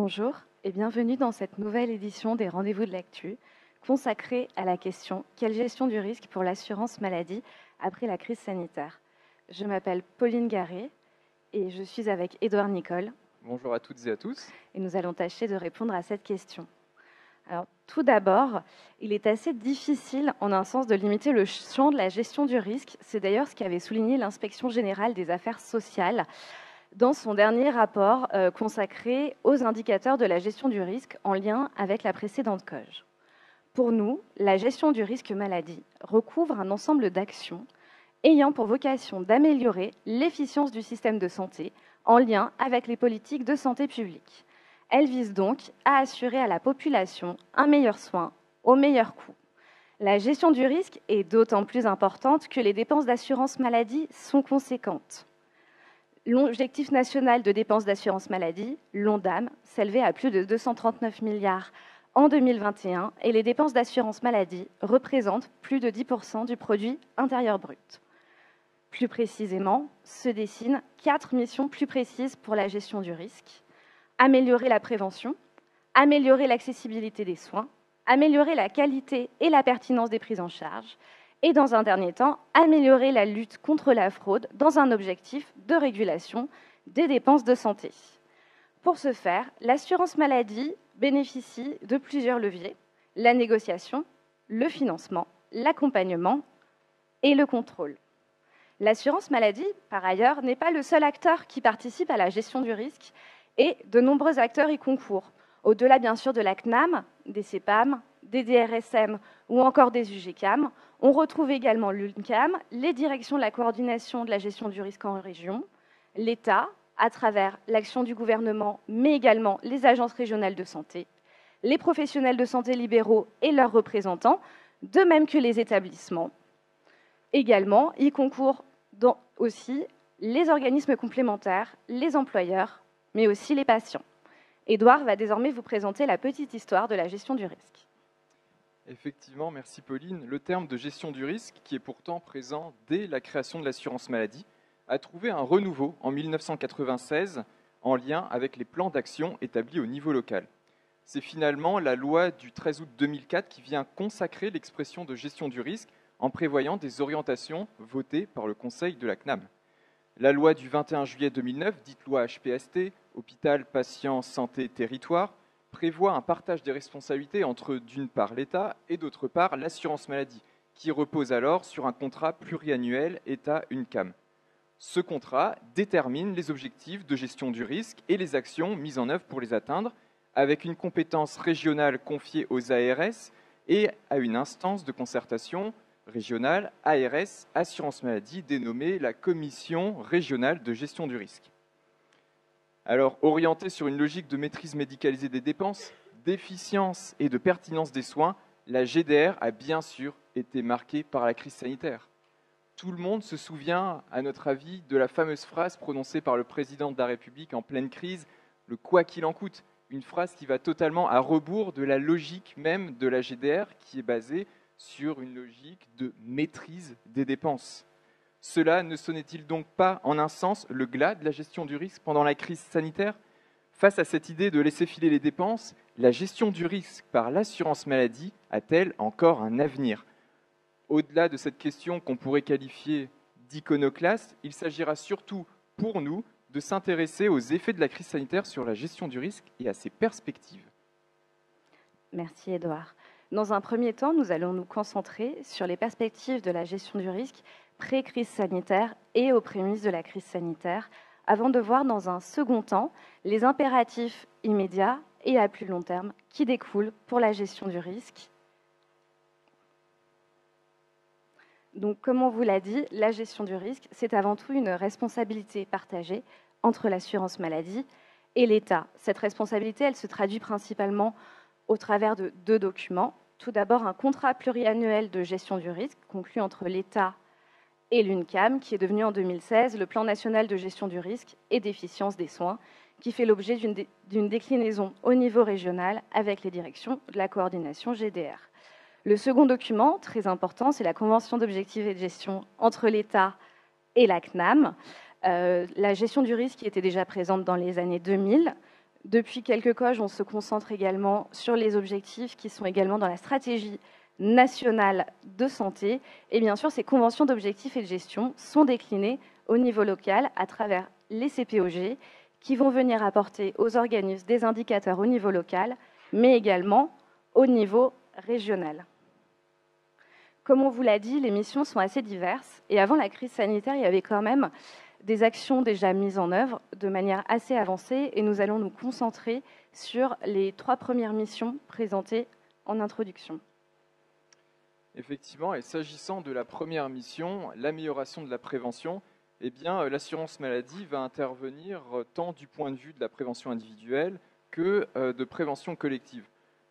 Bonjour et bienvenue dans cette nouvelle édition des Rendez-vous de l'actu consacrée à la question Quelle gestion du risque pour l'assurance maladie après la crise sanitaire? Je m'appelle Pauline Garé et je suis avec Édouard Nicole. Bonjour à toutes et à tous. Et nous allons tâcher de répondre à cette question. Alors, tout d'abord, il est assez difficile, en un sens, de limiter le champ de la gestion du risque. C'est d'ailleurs ce qu'avait souligné l'inspection générale des affaires sociales dans son dernier rapport euh, consacré aux indicateurs de la gestion du risque en lien avec la précédente COGE. Pour nous, la gestion du risque maladie recouvre un ensemble d'actions ayant pour vocation d'améliorer l'efficience du système de santé en lien avec les politiques de santé publique. Elle vise donc à assurer à la population un meilleur soin au meilleur coût. La gestion du risque est d'autant plus importante que les dépenses d'assurance maladie sont conséquentes. L'objectif national de dépenses d'assurance maladie, l'ONDAM, s'élevait à plus de 239 milliards en 2021 et les dépenses d'assurance maladie représentent plus de 10% du produit intérieur brut. Plus précisément, se dessinent quatre missions plus précises pour la gestion du risque. Améliorer la prévention, améliorer l'accessibilité des soins, améliorer la qualité et la pertinence des prises en charge, et dans un dernier temps, améliorer la lutte contre la fraude dans un objectif de régulation des dépenses de santé. Pour ce faire, l'assurance maladie bénéficie de plusieurs leviers, la négociation, le financement, l'accompagnement et le contrôle. L'assurance maladie, par ailleurs, n'est pas le seul acteur qui participe à la gestion du risque et de nombreux acteurs y concourent. Au-delà, bien sûr, de la CNAM, des CEPAM, des DRSM ou encore des UGCAM, on retrouve également l'UNCAM, les directions de la coordination de la gestion du risque en région, l'État, à travers l'action du gouvernement, mais également les agences régionales de santé, les professionnels de santé libéraux et leurs représentants, de même que les établissements. Également, y concourent aussi les organismes complémentaires, les employeurs, mais aussi les patients. Édouard va désormais vous présenter la petite histoire de la gestion du risque. Effectivement, merci Pauline. Le terme de gestion du risque, qui est pourtant présent dès la création de l'assurance maladie, a trouvé un renouveau en 1996 en lien avec les plans d'action établis au niveau local. C'est finalement la loi du 13 août 2004 qui vient consacrer l'expression de gestion du risque en prévoyant des orientations votées par le Conseil de la CNAM. La loi du 21 juillet 2009, dite loi HPST, Hôpital, Patient, Santé, Territoire, prévoit un partage des responsabilités entre d'une part l'État et d'autre part l'assurance maladie, qui repose alors sur un contrat pluriannuel État-UNCAM. Ce contrat détermine les objectifs de gestion du risque et les actions mises en œuvre pour les atteindre, avec une compétence régionale confiée aux ARS et à une instance de concertation régionale ARS Assurance Maladie dénommée la Commission régionale de gestion du risque. Alors, orientée sur une logique de maîtrise médicalisée des dépenses, d'efficience et de pertinence des soins, la GDR a bien sûr été marquée par la crise sanitaire. Tout le monde se souvient, à notre avis, de la fameuse phrase prononcée par le président de la République en pleine crise, le quoi qu'il en coûte, une phrase qui va totalement à rebours de la logique même de la GDR, qui est basée sur une logique de maîtrise des dépenses. Cela ne sonnait-il donc pas, en un sens, le glas de la gestion du risque pendant la crise sanitaire? Face à cette idée de laisser filer les dépenses, la gestion du risque par l'assurance maladie a-t-elle encore un avenir? Au-delà de cette question qu'on pourrait qualifier d'iconoclaste, il s'agira surtout pour nous de s'intéresser aux effets de la crise sanitaire sur la gestion du risque et à ses perspectives. Merci Edouard. Dans un premier temps, nous allons nous concentrer sur les perspectives de la gestion du risque pré-crise sanitaire et aux prémices de la crise sanitaire, avant de voir dans un second temps les impératifs immédiats et à plus long terme qui découlent pour la gestion du risque. Donc, comme on vous l'a dit, la gestion du risque, c'est avant tout une responsabilité partagée entre l'assurance maladie et l'État. Cette responsabilité, elle se traduit principalement au travers de deux documents. Tout d'abord, un contrat pluriannuel de gestion du risque conclu entre l'État et l'UNCAM, qui est devenu en 2016 le Plan national de gestion du risque et d'efficience des soins, qui fait l'objet d'une déclinaison au niveau régional avec les directions de la coordination GDR. Le second document, très important, c'est la Convention d'objectifs et de gestion entre l'État et la CNAM. Euh, la gestion du risque était déjà présente dans les années 2000, Depuis quelques coges, on se concentre également sur les objectifs qui sont également dans la stratégie nationale de santé. Et bien sûr, ces conventions d'objectifs et de gestion sont déclinées au niveau local à travers les CPOG qui vont venir apporter aux organismes des indicateurs au niveau local, mais également au niveau régional. Comme on vous l'a dit, les missions sont assez diverses et avant la crise sanitaire, il y avait quand même des actions déjà mises en œuvre de manière assez avancée et nous allons nous concentrer sur les trois premières missions présentées en introduction. Effectivement, et s'agissant de la première mission, l'amélioration de la prévention, eh euh, l'assurance maladie va intervenir euh, tant du point de vue de la prévention individuelle que euh, de prévention collective.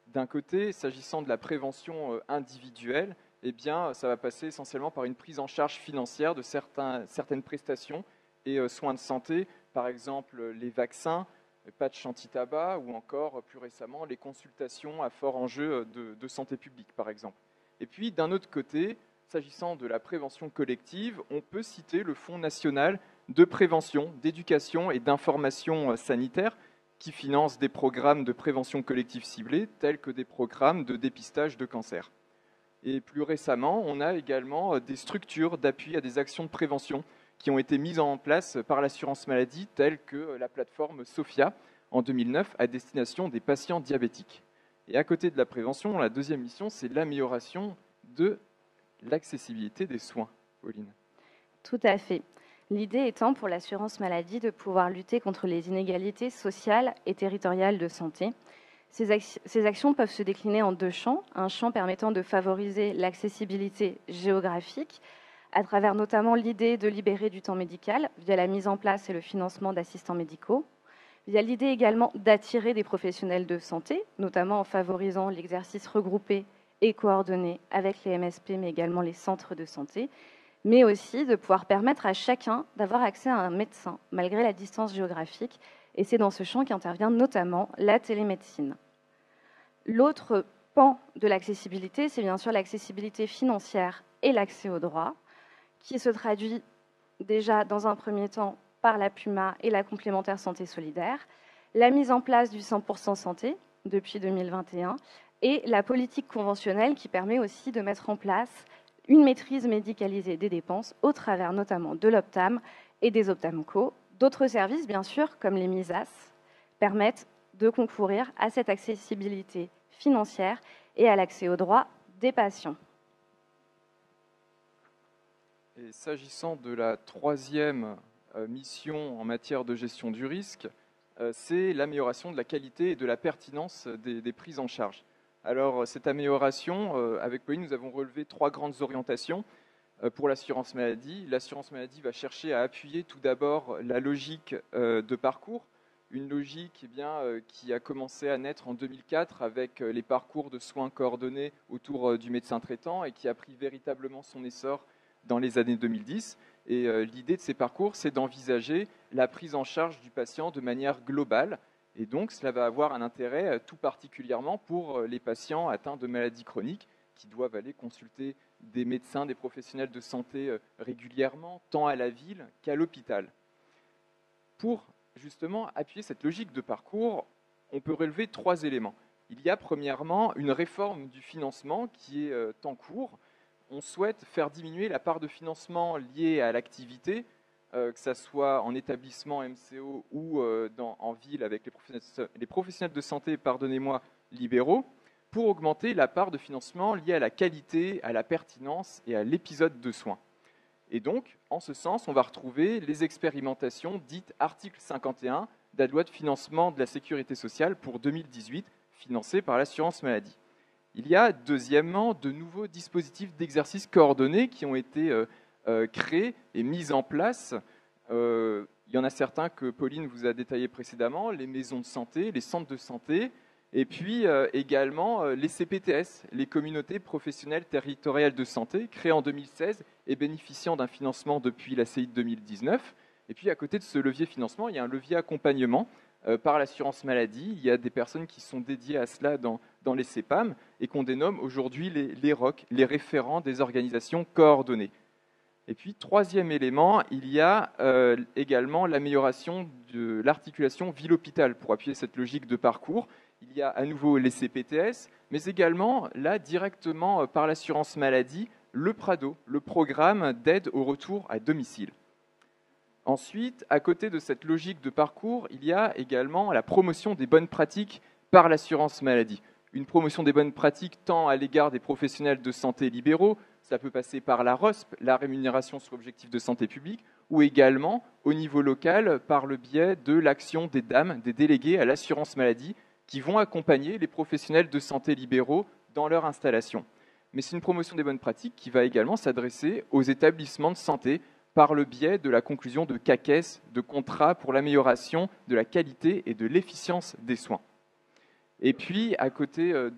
D'un côté, s'agissant de la prévention individuelle, eh ça va passer essentiellement par une prise en charge financière de certaines prestations et soins de santé, par exemple les vaccins, les patchs anti-tabac ou encore plus récemment les consultations à fort enjeu de santé publique, par exemple. Et puis, d'un autre côté, s'agissant de la prévention collective, on peut citer le Fonds national de prévention, d'éducation et d'information euh, sanitaire qui finance des programmes de prévention collective ciblés tels que des programmes de dépistage de cancer. Et plus récemment, on a également euh, des structures d'appui à des actions de prévention qui ont été mises en place par l'assurance maladie, telles que euh, la plateforme SOFIA en 2009 à destination des patients diabétiques. Et à côté de la prévention, la deuxième mission, c'est l'amélioration de l'accessibilité des soins. Pauline. Tout à fait. L'idée étant pour l'assurance maladie de pouvoir lutter contre les inégalités sociales et territoriales de santé. Ces, ces, actions peuvent se décliner en deux champs. Un champ permettant de favoriser l'accessibilité géographique, à travers notamment l'idée de libérer du temps médical via la mise en place et le financement d'assistants médicaux, il y a l'idée également d'attirer des professionnels de santé, notamment en favorisant l'exercice regroupé et coordonné avec les MSP, mais également les centres de santé, mais aussi de pouvoir permettre à chacun d'avoir accès à un médecin, malgré la distance géographique. Et c'est dans ce champ qu'intervient notamment la télémédecine. L'autre pan de l'accessibilité, c'est bien sûr l'accessibilité financière et l'accès aux droits, qui se traduit déjà dans un premier temps par la PUMA et la complémentaire santé solidaire, la mise en place du 100% santé depuis 2021 et la politique conventionnelle qui permet aussi de mettre en place une maîtrise médicalisée des dépenses au travers notamment de l'Optam et des Optamco. D'autres services, bien sûr, comme les MISAS, permettent de concourir à cette accessibilité financière et à l'accès aux droits des patients. Et s'agissant de la troisième mission en matière de gestion du risque, euh, c'est l'amélioration de la qualité et de la pertinence des, prises en charge. Alors, euh, cette amélioration, avec Pauline, nous avons relevé trois grandes orientations pour l'assurance maladie. L'assurance maladie va chercher à appuyer tout d'abord la logique de parcours, une logique eh bien, qui a commencé à naître en 2004 avec les parcours de soins coordonnés autour du médecin traitant et qui a pris véritablement son essor dans les années 2010. Et euh, l'idée de ces parcours, c'est d'envisager la prise en charge du patient de manière globale. Et donc, cela va avoir un intérêt euh, tout particulièrement pour euh, les patients atteints de maladies chroniques qui doivent aller consulter des médecins, des professionnels de santé régulièrement, tant à la ville qu'à l'hôpital. Pour justement appuyer cette logique de parcours, on peut relever trois éléments. Il y a premièrement une réforme du financement qui est en cours on souhaite faire diminuer la part de financement liée à l'activité, euh, que ce soit en établissement MCO ou euh, en ville avec les professionnels, de santé, pardonnez-moi, libéraux, pour augmenter la part de financement liée à la qualité, à la pertinence et à l'épisode de soins. Et donc, en ce sens, on va retrouver les expérimentations dites article 51 de la loi de financement de la sécurité sociale pour 2018, financée par l'assurance maladie. Il y a deuxièmement de nouveaux dispositifs d'exercice coordonnés qui ont été euh, euh, créés et mis en place. Euh, il y en a certains que Pauline vous a détaillés précédemment, les maisons de santé, les centres de santé, et puis également les CPTS, les communautés professionnelles territoriales de santé, créées en 2016 et bénéficiant d'un financement depuis la CI 2019. Et puis à côté de ce levier financement, il y a un levier accompagnement par l'assurance maladie. Il y a des personnes qui sont dédiées à cela dans, les CEPAM et qu'on dénomme aujourd'hui les, les ROC, les référents des organisations coordonnées. Et puis, troisième élément, il y a euh, également l'amélioration de l'articulation ville-hôpital pour appuyer cette logique de parcours. Il y a à nouveau les CPTS, mais également, là, directement euh, par l'assurance maladie, le PRADO, le programme d'aide au retour à domicile. Ensuite, à côté de cette logique de parcours, il y a également la promotion des bonnes pratiques par l'assurance maladie. Une promotion des bonnes pratiques tant à l'égard des professionnels de santé libéraux, ça peut passer par la ROSP, la rémunération sur objectif de santé publique, ou également au niveau local par le biais de l'action des dames, des délégués à l'assurance maladie, qui vont accompagner les professionnels de santé libéraux dans leur installation. Mais c'est une promotion des bonnes pratiques qui va également s'adresser aux établissements de santé par le biais de la conclusion de CACES, de contrats pour l'amélioration de la qualité et de l'efficience des soins. Et puis, à côté euh,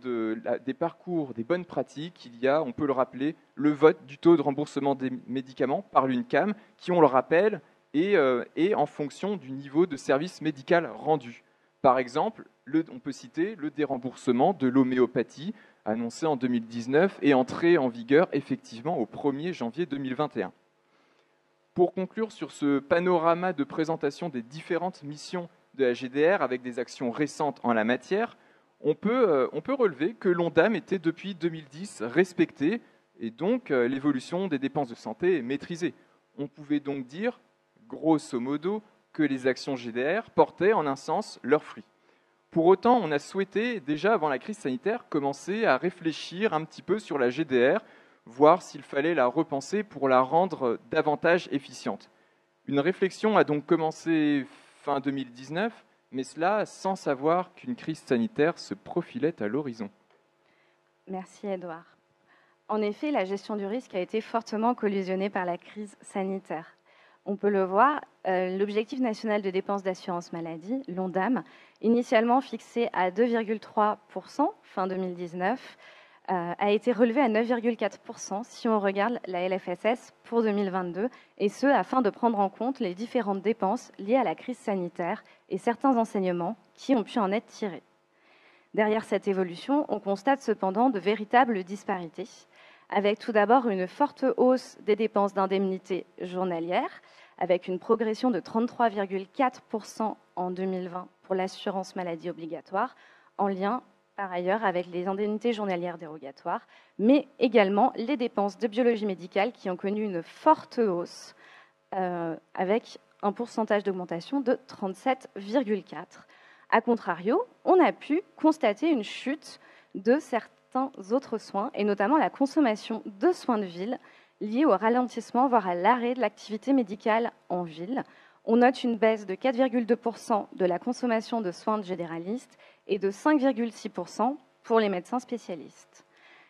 des parcours, des bonnes pratiques, il y a, on peut le rappeler, le vote du taux de remboursement des médicaments par l'UNCAM, qui, on le rappelle, est, euh, en fonction du niveau de service médical rendu. Par exemple, on peut citer le déremboursement de l'homéopathie, annoncé en 2019 et entré en vigueur effectivement au 1er janvier 2021. Pour conclure sur ce panorama de présentation des différentes missions de la GDR avec des actions récentes en la matière, on peut, euh, on peut relever que l'ONDAM était depuis 2010 respecté et donc euh, l'évolution des dépenses de santé maîtrisée. On pouvait donc dire, grosso modo, que les actions GDR portaient en un sens leurs fruits. Pour autant, on a souhaité, déjà avant la crise sanitaire, commencer à réfléchir un petit peu sur la GDR, voir s'il fallait la repenser pour la rendre davantage efficiente. Une réflexion a donc commencé fin 2019 mais cela sans savoir qu'une crise sanitaire se profilait à l'horizon. Merci Edouard. En effet, la gestion du risque a été fortement collusionnée par la crise sanitaire. On peut le voir, euh, l'objectif national de dépenses d'assurance maladie, l'ONDAM, initialement fixé à 2,3% fin 2019, euh, a été relevé à 9,4% si on regarde la LFSS pour 2022, et ce afin de prendre en compte les différentes dépenses liées à la crise sanitaire et certains enseignements qui ont pu en être tirés. Derrière cette évolution, on constate cependant de véritables disparités, avec tout d'abord une forte hausse des dépenses d'indemnité journalières, avec une progression de 33,4% en 2020 pour l'assurance maladie obligatoire, en lien par ailleurs avec les indemnités journalières dérogatoires, mais également les dépenses de biologie médicale qui ont connu une forte hausse euh, avec un pourcentage d'augmentation de 37,4. A contrario, on a pu constater une chute de certains autres soins, et notamment la consommation de soins de ville liée au ralentissement, voire à l'arrêt de l'activité médicale en ville. On note une baisse de 4,2% de la consommation de soins de généralistes et de 5,6% pour les médecins spécialistes.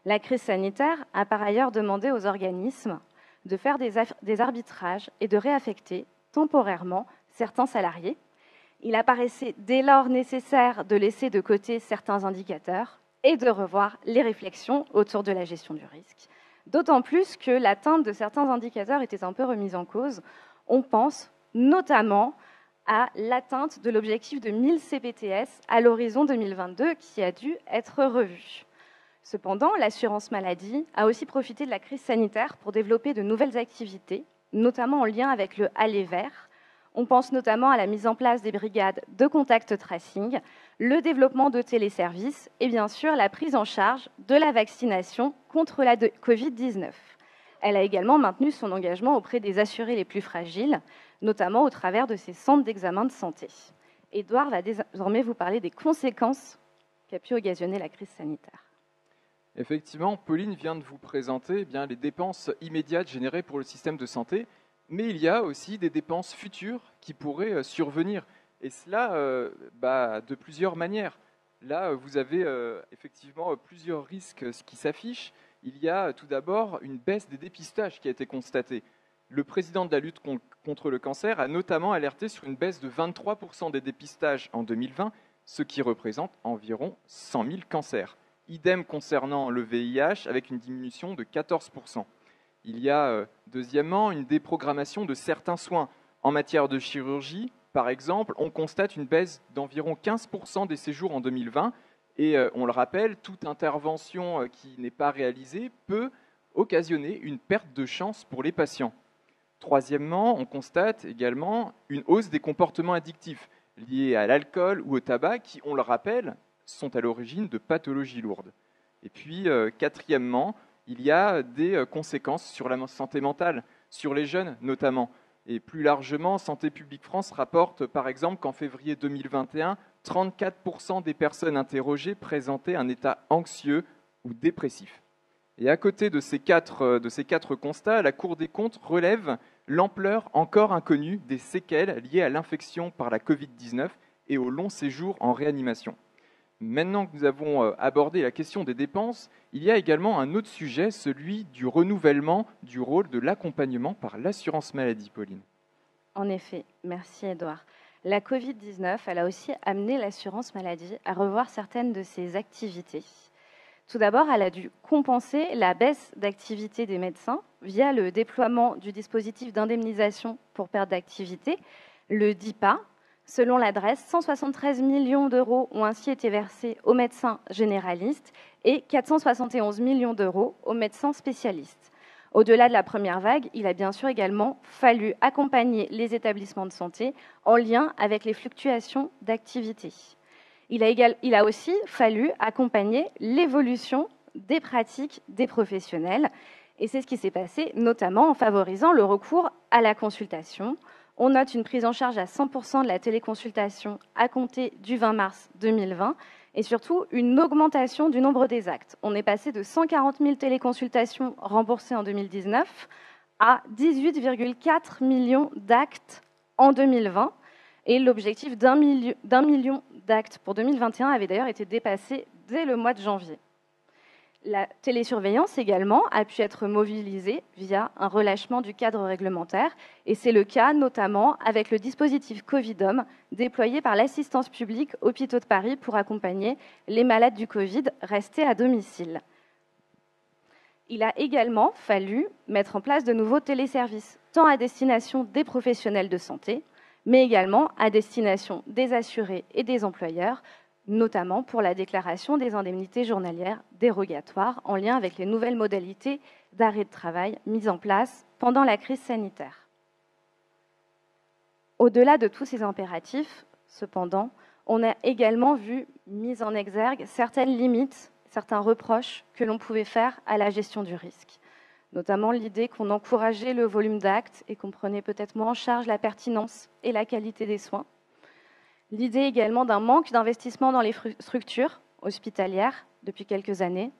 La crise sanitaire a par ailleurs demandé aux organismes de faire des, arbitrages et de réaffecter temporairement certains salariés. Il apparaissait dès lors nécessaire de laisser de côté certains indicateurs et de revoir les réflexions autour de la gestion du risque. D'autant plus que l'atteinte de certains indicateurs était un peu remise en cause. On pense notamment à l'atteinte de l'objectif de 1000 CPTS à l'horizon 2022 qui a dû être revu. Cependant, l'assurance maladie a aussi profité de la crise sanitaire pour développer de nouvelles activités, notamment en lien avec le aller vert. On pense notamment à la mise en place des brigades de contact tracing, le développement de téléservices et bien sûr la prise en charge de la vaccination contre la Covid-19. Elle a également maintenu son engagement auprès des assurés les plus fragiles, notamment au travers de ses centres d'examen de santé. Édouard va désormais vous parler des conséquences qu'a pu occasionner la crise sanitaire. Effectivement, Pauline vient de vous présenter eh les dépenses immédiates générées pour le système de santé, mais il y a aussi des dépenses futures qui pourraient euh, survenir, et cela euh, bah, de plusieurs manières. Là, vous avez euh, effectivement plusieurs risques qui s'affichent. Il y a tout d'abord une baisse des dépistages qui a été constatée le président de la lutte contre le cancer a notamment alerté sur une baisse de 23% des dépistages en 2020, ce qui représente environ 100 000 cancers. Idem concernant le VIH, avec une diminution de 14%. Il y a, euh, deuxièmement, une déprogrammation de certains soins. En matière de chirurgie, par exemple, on constate une baisse d'environ 15% des séjours en 2020, et euh, on le rappelle, toute intervention euh, qui n'est pas réalisée peut occasionner une perte de chance pour les patients. Troisièmement, on constate également une hausse des comportements addictifs liés à l'alcool ou au tabac qui, on le rappelle, sont à l'origine de pathologies lourdes. Et puis, euh, quatrièmement, il y a des euh, conséquences sur la santé mentale, sur les jeunes notamment. Et plus largement, Santé publique France rapporte par exemple qu'en février 2021, 34% des personnes interrogées présentaient un état anxieux ou dépressif. Et à côté de ces, quatre, euh, quatre constats, la Cour des comptes relève l'ampleur encore inconnue des séquelles liées à l'infection par la Covid-19 et au long séjour en réanimation. Maintenant que nous avons euh, abordé la question des dépenses, il y a également un autre sujet, celui du renouvellement du rôle de l'accompagnement par l'assurance maladie, Pauline. En effet, merci Edouard. La Covid-19, elle a aussi amené l'assurance maladie à revoir certaines de ses activités. Tout d'abord, elle a dû compenser la baisse d'activité des médecins via le déploiement du dispositif d'indemnisation pour perte d'activité, le DIPA. Selon l'adresse, 173 millions d'euros ont ainsi été versés aux médecins généralistes et 471 millions d'euros aux médecins spécialistes. Au-delà de la première vague, il a bien sûr également fallu accompagner les établissements de santé en lien avec les fluctuations d'activité. Il a, aussi fallu accompagner l'évolution des pratiques des professionnels. Et c'est ce qui s'est passé, notamment en favorisant le recours à la consultation. On note une prise en charge à 100% de la téléconsultation à compter du 20 mars 2020 et surtout une augmentation du nombre des actes. On est passé de 140 000 téléconsultations remboursées en 2019 à 18,4 millions d'actes en 2020. Et l'objectif d'un million d'actes pour 2021 avait d'ailleurs été dépassé dès le mois de janvier. La télésurveillance également a pu être mobilisée via un relâchement du cadre réglementaire, et c'est le cas notamment avec le dispositif Covidom déployé par l'assistance publique Hôpitaux de Paris pour accompagner les malades du Covid restés à domicile. Il a également fallu mettre en place de nouveaux téléservices, tant à destination des professionnels de santé, mais également à destination des assurés et des employeurs, notamment pour la déclaration des indemnités journalières dérogatoires en lien avec les nouvelles modalités d'arrêt de travail mises en place pendant la crise sanitaire. Au-delà de tous ces impératifs, cependant, on a également vu mise en exergue certaines limites, certains reproches que l'on pouvait faire à la gestion du risque notamment l'idée qu'on encourageait le volume d'actes et qu'on prenait peut-être moins en charge la pertinence et la qualité des soins. L'idée également d'un manque d'investissement dans les structures hospitalières depuis quelques années.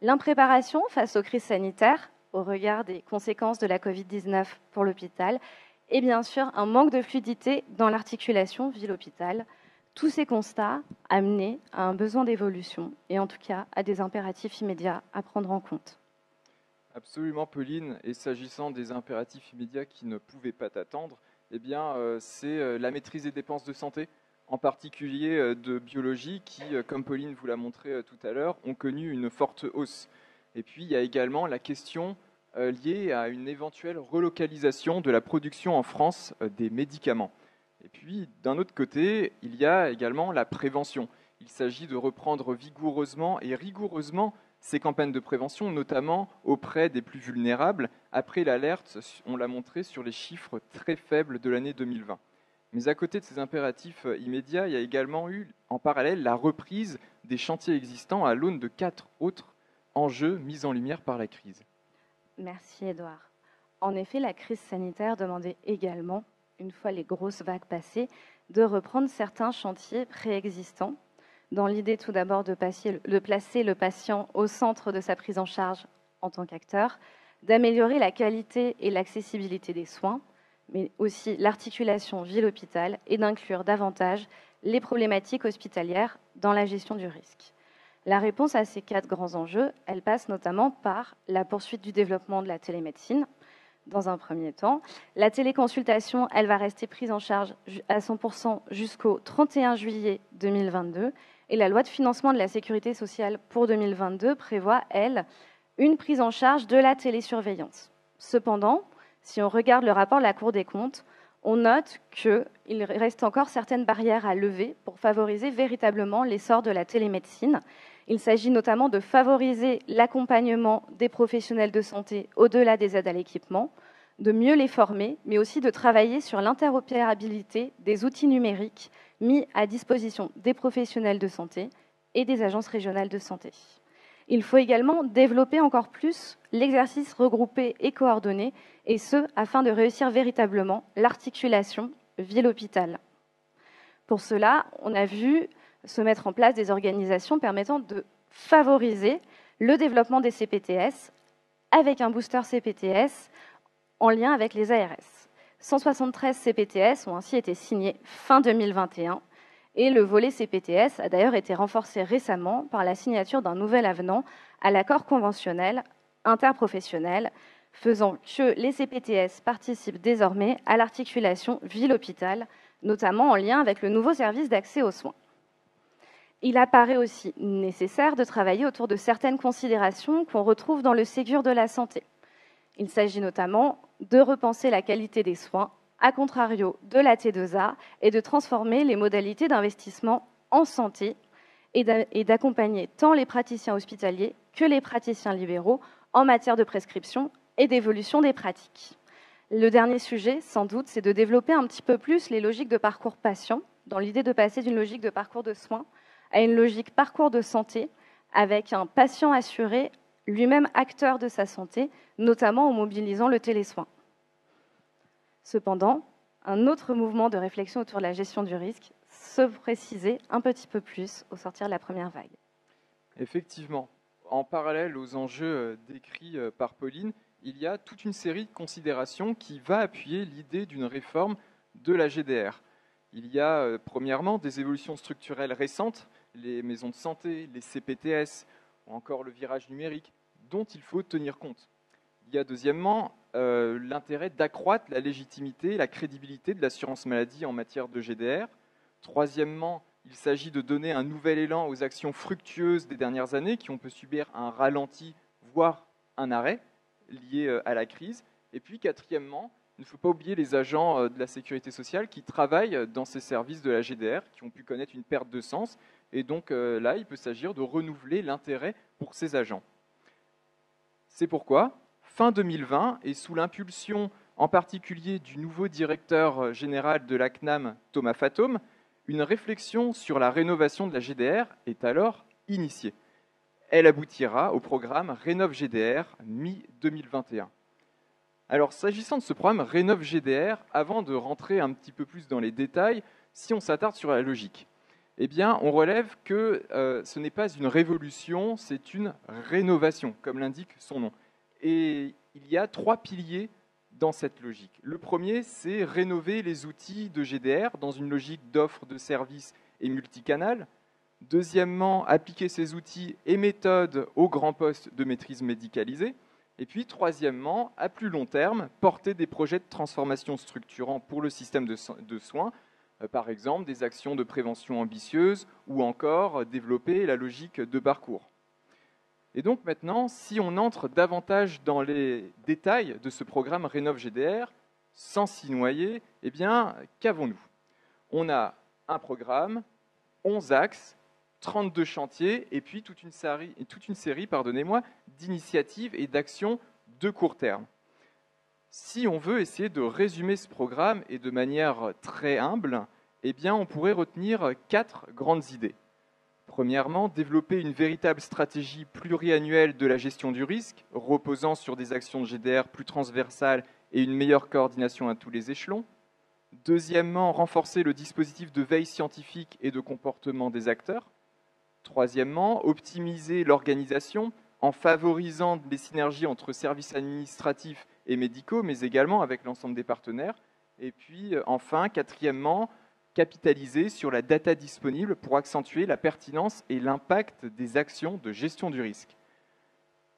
L'impréparation face aux crises sanitaires au regard des conséquences de la Covid-19 pour l'hôpital et bien sûr un manque de fluidité dans l'articulation ville-hôpital. Tous ces constats amenaient à un besoin d'évolution et en tout cas à des impératifs immédiats à prendre en compte. Absolument, Pauline. Et s'agissant des impératifs immédiats qui ne pouvaient pas t'attendre, eh bien, euh, c'est euh, la maîtrise des dépenses de santé, en particulier euh, de biologie, qui, comme Pauline vous l'a montré tout à l'heure, ont connu une forte hausse. Et puis, il y a également la question liée à une éventuelle relocalisation de la production en France des médicaments. Et puis, d'un autre côté, il y a également la prévention. Il s'agit de reprendre vigoureusement et rigoureusement ces campagnes de prévention, notamment auprès des plus vulnérables, après l'alerte, on l'a montré, sur les chiffres très faibles de l'année 2020. Mais à côté de ces impératifs euh, immédiats, il y a également eu en parallèle la reprise des chantiers existants à l'aune de quatre autres enjeux mis en lumière par la crise. Merci Edouard. En effet, la crise sanitaire demandait également, une fois les grosses vagues passées, de reprendre certains chantiers préexistants dans l'idée tout d'abord de, placer le patient au centre de sa prise en charge en tant qu'acteur, d'améliorer la qualité et l'accessibilité des soins, mais aussi l'articulation ville-hôpital et d'inclure davantage les problématiques hospitalières dans la gestion du risque. La réponse à ces quatre grands enjeux, elle passe notamment par la poursuite du développement de la télémédecine, dans un premier temps. La téléconsultation, elle va rester prise en charge à 100% jusqu'au 31 juillet 2022 et la loi de financement de la sécurité sociale pour 2022 prévoit, elle, une prise en charge de la télésurveillance. Cependant, si on regarde le rapport de la Cour des comptes, on note qu'il reste encore certaines barrières à lever pour favoriser véritablement l'essor de la télémédecine. Il s'agit notamment de favoriser l'accompagnement des professionnels de santé au-delà des aides à l'équipement, de mieux les former, mais aussi de travailler sur l'interopérabilité des outils numériques mis à disposition des professionnels de santé et des agences régionales de santé. Il faut également développer encore plus l'exercice regroupé et coordonné, et ce, afin de réussir véritablement l'articulation ville-hôpital. Pour cela, on a vu se mettre en place des organisations permettant de favoriser le développement des CPTS avec un booster CPTS en lien avec les ARS. 173 CPTS ont ainsi été signés fin 2021 et le volet CPTS a d'ailleurs été renforcé récemment par la signature d'un nouvel avenant à l'accord conventionnel interprofessionnel faisant que les CPTS participent désormais à l'articulation ville-hôpital, notamment en lien avec le nouveau service d'accès aux soins. Il apparaît aussi nécessaire de travailler autour de certaines considérations qu'on retrouve dans le Ségur de la santé. Il s'agit notamment de repenser la qualité des soins, à contrario de la T2A, et de transformer les modalités d'investissement en santé et d'accompagner tant les praticiens hospitaliers que les praticiens libéraux en matière de prescription et d'évolution des pratiques. Le dernier sujet, sans doute, c'est de développer un petit peu plus les logiques de parcours patient, dans l'idée de passer d'une logique de parcours de soins à une logique parcours de santé, avec un patient assuré, lui-même acteur de sa santé, notamment en mobilisant le télésoin. Cependant, un autre mouvement de réflexion autour de la gestion du risque se précisait un petit peu plus au sortir de la première vague. Effectivement, en parallèle aux enjeux euh, décrits euh, par Pauline, il y a toute une série de considérations qui va appuyer l'idée d'une réforme de la GDR. Il y a euh, premièrement des évolutions structurelles récentes, les maisons de santé, les CPTS, ou encore le virage numérique, dont il faut tenir compte. Il y a deuxièmement euh, l'intérêt d'accroître la légitimité, la crédibilité de l'assurance maladie en matière de GDR. Troisièmement, il s'agit de donner un nouvel élan aux actions fructueuses des dernières années qui ont pu subir un ralenti, voire un arrêt lié euh, à la crise. Et puis quatrièmement, il ne faut pas oublier les agents euh, de la sécurité sociale qui travaillent dans ces services de la GDR, qui ont pu connaître une perte de sens. Et donc là, il peut s'agir de renouveler l'intérêt pour ces agents. C'est pourquoi, fin 2020, et sous l'impulsion en particulier du nouveau directeur euh, général de la CNAM, Thomas Fatome, une réflexion sur la rénovation de la GDR est alors initiée. Elle aboutira au programme Rénov GDR mi-2021. Alors, s'agissant de ce programme Rénov GDR, avant de rentrer un petit peu plus dans les détails, si on s'attarde sur la logique, eh bien, on relève que euh, ce n'est pas une révolution, c'est une rénovation, comme l'indique son nom. Et il y a trois piliers dans cette logique. Le premier, c'est rénover les outils de GDR dans une logique d'offre de services et multicanal. Deuxièmement, appliquer ces outils et méthodes aux grands postes de maîtrise médicalisée. Et puis, troisièmement, à plus long terme, porter des projets de transformation structurants pour le système de soins par exemple des actions de prévention ambitieuses ou encore développer la logique de parcours. Et donc maintenant, si on entre davantage dans les détails de ce programme Rénov GDR, sans s'y noyer, eh bien, qu'avons-nous? On a un programme, 11 axes, 32 chantiers, et puis toute une série, toute une série pardonnez-moi, d'initiatives et d'actions de court terme. Si on veut essayer de résumer ce programme et de manière très humble, eh on pourrait retenir quatre grandes idées. Premièrement, développer une véritable stratégie pluriannuelle de la gestion du risque, reposant sur des actions de GDR plus transversales et une meilleure coordination à tous les échelons. Deuxièmement, renforcer le dispositif de veille scientifique et de comportement des acteurs. Troisièmement, optimiser l'organisation en favorisant les synergies entre services administratifs et médicaux, mais également avec l'ensemble des partenaires. Et puis, euh, enfin, quatrièmement, capitaliser sur la data disponible pour accentuer la pertinence et l'impact des actions de gestion du risque.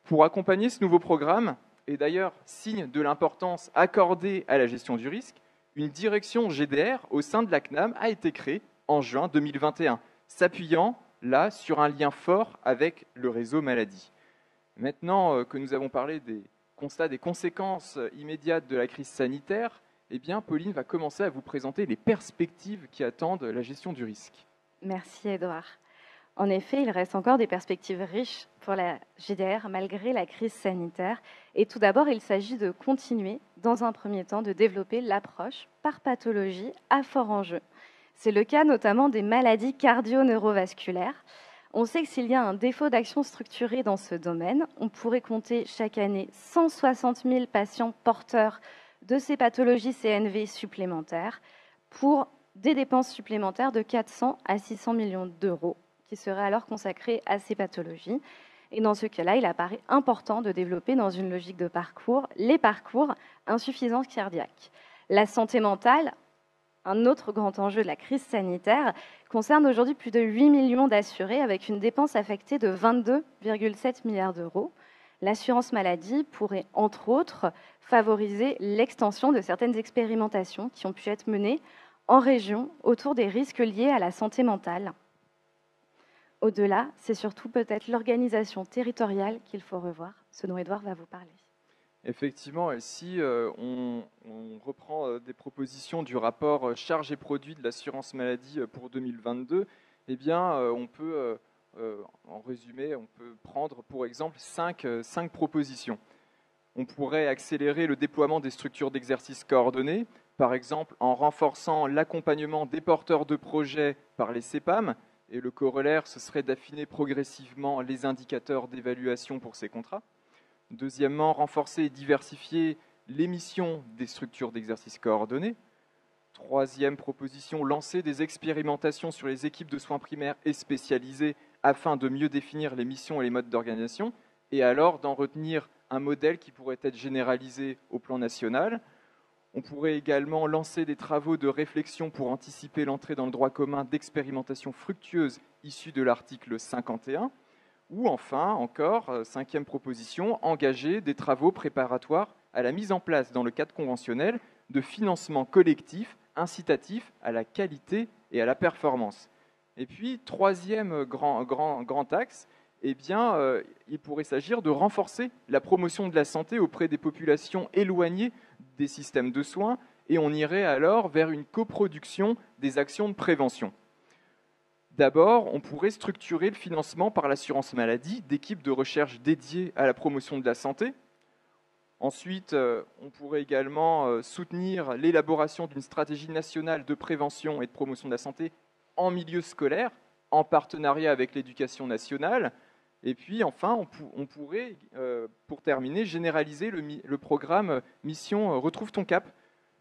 Pour accompagner ce nouveau programme, et d'ailleurs signe de l'importance accordée à la gestion du risque, une direction GDR au sein de la CNAM a été créée en juin 2021, s'appuyant là sur un lien fort avec le réseau maladie. Maintenant euh, que nous avons parlé des constats des conséquences immédiates de la crise sanitaire, eh bien, Pauline va commencer à vous présenter les perspectives qui attendent la gestion du risque. Merci, Edouard. En effet, il reste encore des perspectives riches pour la GDR malgré la crise sanitaire. Et tout d'abord, il s'agit de continuer dans un premier temps, de développer l'approche par pathologie à fort enjeu. C'est le cas notamment des maladies cardio-neurovasculaires. On sait que s'il y a un défaut d'action structurée dans ce domaine, on pourrait compter chaque année 160 000 patients porteurs de ces pathologies CNV supplémentaires pour des dépenses supplémentaires de 400 à 600 millions d'euros qui seraient alors consacrées à ces pathologies. Et dans ce cas-là, il apparaît important de développer dans une logique de parcours les parcours insuffisance cardiaque. La santé mentale, un autre grand enjeu de la crise sanitaire, concerne aujourd'hui plus de 8 millions d'assurés avec une dépense affectée de 22,7 milliards d'euros. L'assurance maladie pourrait, entre autres, favoriser l'extension de certaines expérimentations qui ont pu être menées en région autour des risques liés à la santé mentale. Au-delà, c'est surtout peut-être l'organisation territoriale qu'il faut revoir, ce dont Edouard va vous parler. Effectivement, ici, euh, on, reprend euh, des propositions du rapport euh, charges et produits de l'assurance maladie pour 2022. Eh bien, on peut, en résumé, on peut prendre pour exemple cinq, cinq propositions. On pourrait accélérer le déploiement des structures d'exercice coordonnées, par exemple en renforçant l'accompagnement des porteurs de projets par les CEPAM, et le corollaire, ce serait d'affiner progressivement les indicateurs d'évaluation pour ces contrats. Deuxièmement, renforcer et diversifier les missions des structures d'exercice coordonnées. Troisième proposition, lancer des expérimentations sur les équipes de soins primaires et spécialisées afin de mieux définir les missions et les modes d'organisation, et alors d'en retenir un modèle qui pourrait être généralisé au plan national. On pourrait également lancer des travaux de réflexion pour anticiper l'entrée dans le droit commun d'expérimentations fructueuses issues de l'article 51. Ou enfin, encore, euh, cinquième proposition, engager des travaux préparatoires à la mise en place dans le cadre conventionnel de financement collectif incitatif à la qualité et à la performance. Et puis, troisième grand, axe, eh euh, il pourrait s'agir de renforcer la promotion de la santé auprès des populations éloignées des systèmes de soins, et on irait alors vers une coproduction des actions de prévention. D'abord, on pourrait structurer le financement par l'assurance maladie d'équipes de recherche dédiées à la promotion de la santé. Ensuite, euh, on pourrait également euh, soutenir l'élaboration d'une stratégie nationale de prévention et de promotion de la santé en milieu scolaire, en partenariat avec l'éducation nationale. Et puis, enfin, on, pourrait, euh, pour terminer, généraliser le programme Mission Retrouve ton cap,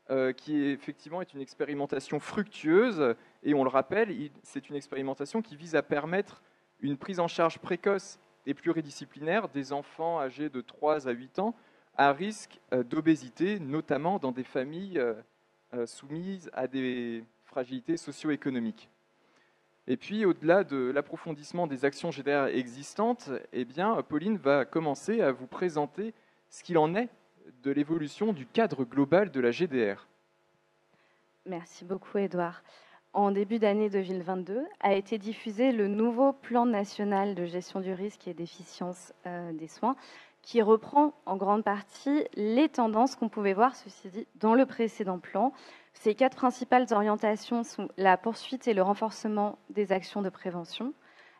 euh, qui effectivement est une expérimentation fructueuse. Et on le rappelle, c'est une expérimentation qui vise à permettre une prise en charge précoce et pluridisciplinaire des enfants âgés de 3 à 8 ans à risque euh, d'obésité, notamment dans des familles euh, soumises à des fragilités socio-économiques. Et puis, au-delà de l'approfondissement des actions GDR existantes, eh bien, Pauline va commencer à vous présenter ce qu'il en est de l'évolution du cadre global de la GDR. Merci beaucoup, Edouard. En début d'année 2022 a été diffusé le nouveau plan national de gestion du risque et d'efficience euh, des soins, qui reprend en grande partie les tendances qu'on pouvait voir, ceci dit, dans le précédent plan. Ces quatre principales orientations sont la poursuite et le renforcement des actions de prévention,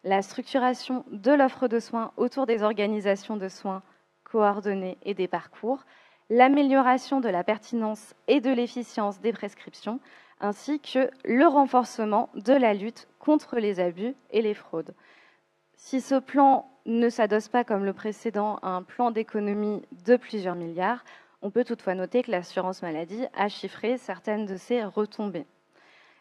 la structuration de l'offre de soins autour des organisations de soins coordonnées et des parcours, l'amélioration de la pertinence et de l'efficience des prescriptions, ainsi que le renforcement de la lutte contre les abus et les fraudes. Si ce plan ne s'adosse pas comme le précédent à un plan d'économie de plusieurs milliards, on peut toutefois noter que l'assurance maladie a chiffré certaines de ses retombées.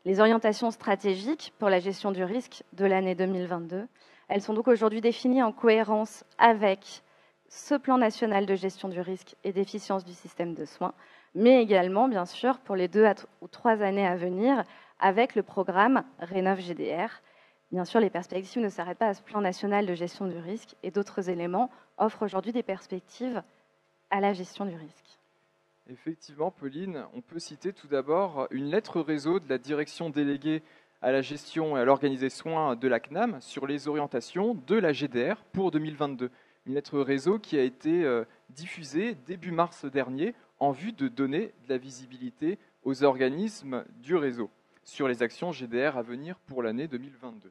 Les orientations stratégiques pour la gestion du risque de l'année 2022, elles sont donc aujourd'hui définies en cohérence avec ce plan national de gestion du risque et d'efficience du système de soins, mais également, bien sûr, pour les deux ou trois années à venir, avec le programme Rénov GDR. Bien sûr, les perspectives ne s'arrêtent pas à ce plan national de gestion du risque et d'autres éléments offrent aujourd'hui des perspectives à la gestion du risque. Effectivement, Pauline, on peut citer tout d'abord une lettre réseau de la direction déléguée à la gestion et à l'organisation de la CNAM sur les orientations de la GDR pour 2022 une lettre réseau qui a été euh, diffusée début mars dernier en vue de donner de la visibilité aux organismes du réseau sur les actions GDR à venir pour l'année 2022.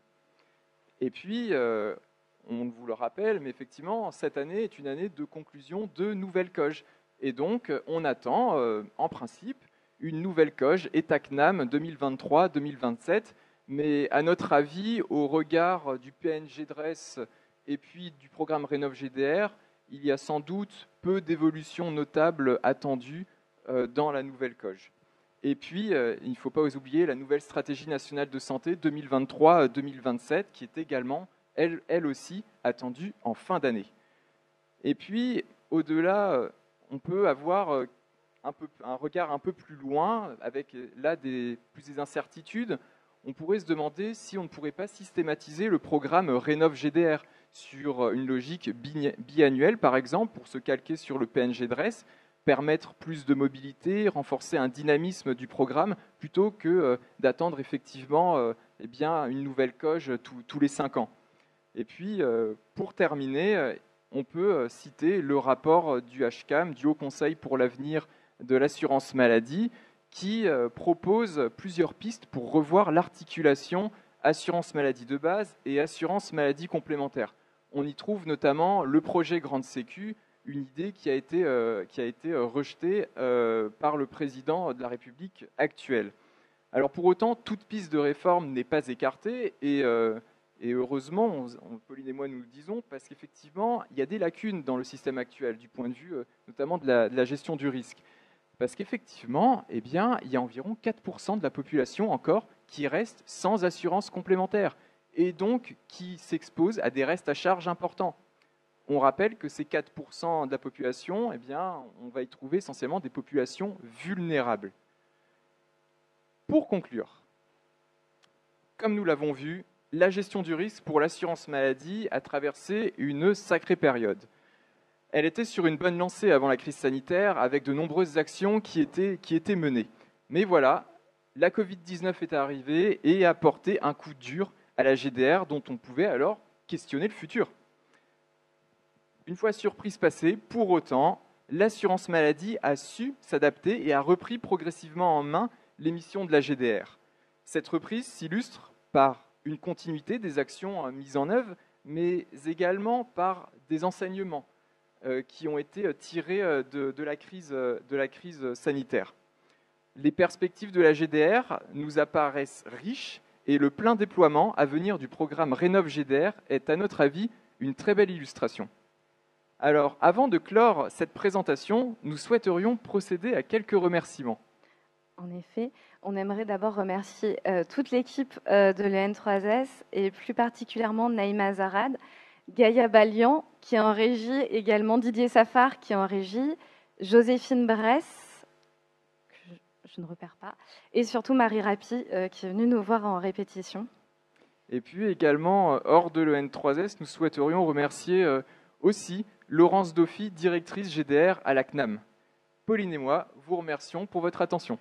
Et puis, euh, on vous le rappelle, mais effectivement, cette année est une année de conclusion de nouvelles COGE. Et donc, on attend, en principe, une nouvelle coge, ETACNAM 2023-2027. Mais à notre avis, au regard du PNG DRESS et puis du programme Rénov GDR, il y a sans doute peu d'évolutions notables attendues euh, dans la nouvelle coge. Et puis, euh, il ne faut pas oublier la nouvelle stratégie nationale de santé 2023-2027, qui est également, elle, aussi, attendue en fin d'année. Et puis, au-delà, euh, on peut avoir un, regard un peu plus loin, avec là des, plus des incertitudes. On pourrait se demander si on ne pourrait pas systématiser le programme Rénov GDR sur une logique biannuelle, par exemple, pour se calquer sur le PNG DRESS, permettre plus de mobilité, renforcer un dynamisme du programme, plutôt que euh, d'attendre effectivement euh, eh une nouvelle coge tous les cinq ans. Et puis, euh, pour terminer, on peut citer le rapport du HCAM, du Haut Conseil pour l'avenir de l'assurance maladie, qui propose plusieurs pistes pour revoir l'articulation assurance maladie de base et assurance maladie complémentaire. On y trouve notamment le projet Grande Sécu, une idée qui a été, euh, euh, rejetée euh, par le président de la République actuelle. Alors pour autant, toute piste de réforme n'est pas écartée et, heureusement, Pauline et moi nous le disons, parce qu'effectivement, il y a des lacunes dans le système actuel du point de vue notamment de la, gestion du risque. Parce qu'effectivement, eh il y a environ 4% de la population encore qui reste sans assurance complémentaire et donc qui s'expose à des restes à charge importants. On rappelle que ces 4% de la population, eh on va y trouver essentiellement des populations vulnérables. Pour conclure, comme nous l'avons vu, la gestion du risque pour l'assurance maladie a traversé une sacrée période. Elle était sur une bonne lancée avant la crise sanitaire, avec de nombreuses actions qui étaient menées. Mais voilà, la Covid-19 est arrivée et a porté un coup dur à la GDR dont on pouvait alors questionner le futur. Une fois surprise passée, pour autant, l'assurance maladie a su s'adapter et a repris progressivement en main l'émission de la GDR. Cette reprise s'illustre par une continuité des actions euh, mises en œuvre, mais également par des enseignements euh, qui ont été euh, tirés de, de la crise sanitaire. Les perspectives de la GDR nous apparaissent riches et le plein déploiement à venir du programme Rénov GDR est, à notre avis, une très belle illustration. Alors, avant de clore cette présentation, nous souhaiterions procéder à quelques remerciements. En effet, on aimerait d'abord remercier euh, toute l'équipe euh, de l'EN3S et plus particulièrement Naïma Zarad, Gaïa Balian qui est en régie, également Didier Safar qui est en régie, Joséphine Bress je ne repère pas. Et surtout Marie Rapi, euh, qui est venue nous voir en répétition. Et puis également, euh, hors de l'EN3S, nous souhaiterions remercier euh, aussi Laurence Dauphy, directrice GDR à la CNAM. Pauline et moi vous remercions pour votre attention.